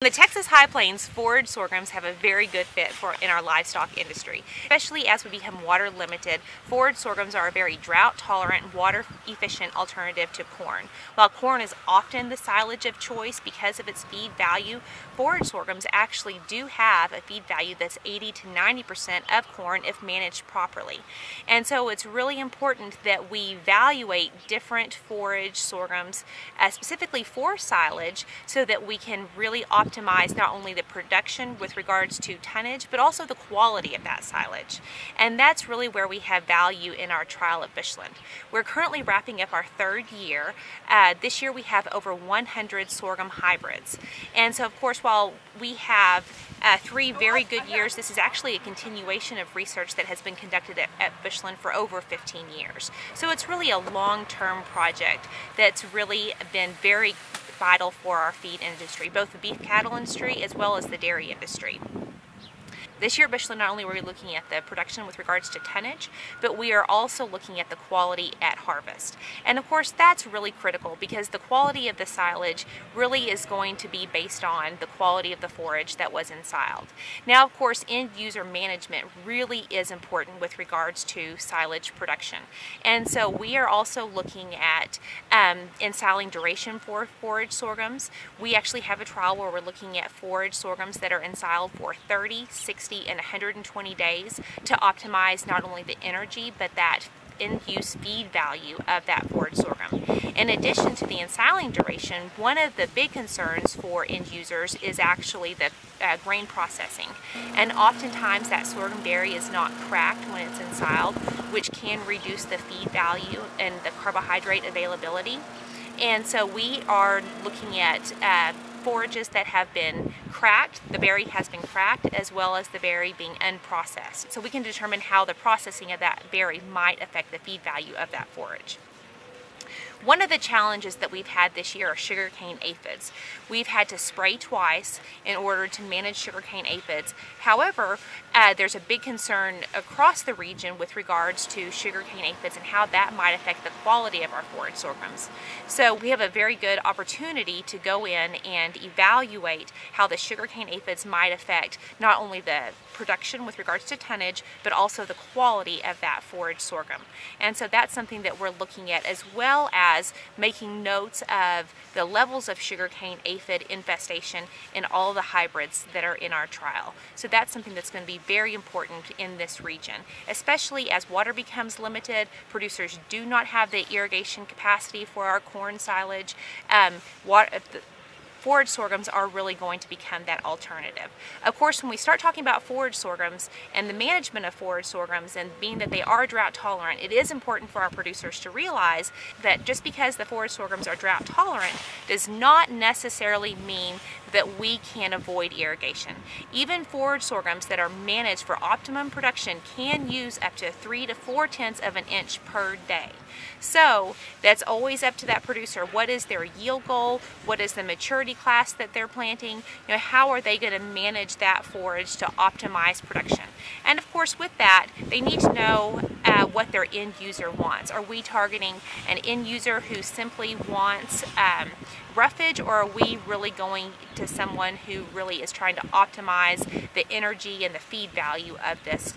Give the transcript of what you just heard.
In the Texas High Plains forage sorghums have a very good fit for in our livestock industry. Especially as we become water limited, forage sorghums are a very drought tolerant, water efficient alternative to corn. While corn is often the silage of choice because of its feed value, forage sorghums actually do have a feed value that's 80 to 90% of corn if managed properly. And so it's really important that we evaluate different forage sorghums uh, specifically for silage so that we can really optimize optimize not only the production with regards to tonnage, but also the quality of that silage. And that's really where we have value in our trial at Bushland. We're currently wrapping up our third year. Uh, this year we have over 100 sorghum hybrids. And so of course while we have uh, three very good years. This is actually a continuation of research that has been conducted at, at Bushland for over 15 years. So it's really a long-term project that's really been very vital for our feed industry, both the beef cattle industry as well as the dairy industry. This year Bushland, not only were we looking at the production with regards to tonnage, but we are also looking at the quality at harvest. And of course, that's really critical because the quality of the silage really is going to be based on the quality of the forage that was ensiled. Now, of course, end user management really is important with regards to silage production. And so we are also looking at um, ensiling duration for forage sorghums. We actually have a trial where we're looking at forage sorghums that are ensiled for 30, 60, 60 and 120 days to optimize not only the energy but that in-use feed value of that forage sorghum. In addition to the ensiling duration, one of the big concerns for end users is actually the uh, grain processing. And oftentimes that sorghum berry is not cracked when it's ensiled, which can reduce the feed value and the carbohydrate availability. And so we are looking at uh, forages that have been cracked, the berry has been cracked, as well as the berry being unprocessed. So we can determine how the processing of that berry might affect the feed value of that forage. One of the challenges that we've had this year are sugarcane aphids. We've had to spray twice in order to manage sugarcane aphids. However, uh, there's a big concern across the region with regards to sugarcane aphids and how that might affect the quality of our forage sorghums. So we have a very good opportunity to go in and evaluate how the sugarcane aphids might affect not only the production with regards to tonnage, but also the quality of that forage sorghum. And so that's something that we're looking at as well as as making notes of the levels of sugarcane aphid infestation in all the hybrids that are in our trial. So that's something that's going to be very important in this region, especially as water becomes limited, producers do not have the irrigation capacity for our corn silage. Um, water, forage sorghums are really going to become that alternative. Of course, when we start talking about forage sorghums and the management of forage sorghums and being that they are drought tolerant, it is important for our producers to realize that just because the forage sorghums are drought tolerant does not necessarily mean that we can avoid irrigation. Even forage sorghums that are managed for optimum production can use up to three to four tenths of an inch per day. So that's always up to that producer. What is their yield goal? What is the maturity class that they're planting? You know, how are they going to manage that forage to optimize production? And of course with that, they need to know uh, what their end user wants. Are we targeting an end user who simply wants um, roughage or are we really going to someone who really is trying to optimize the energy and the feed value of this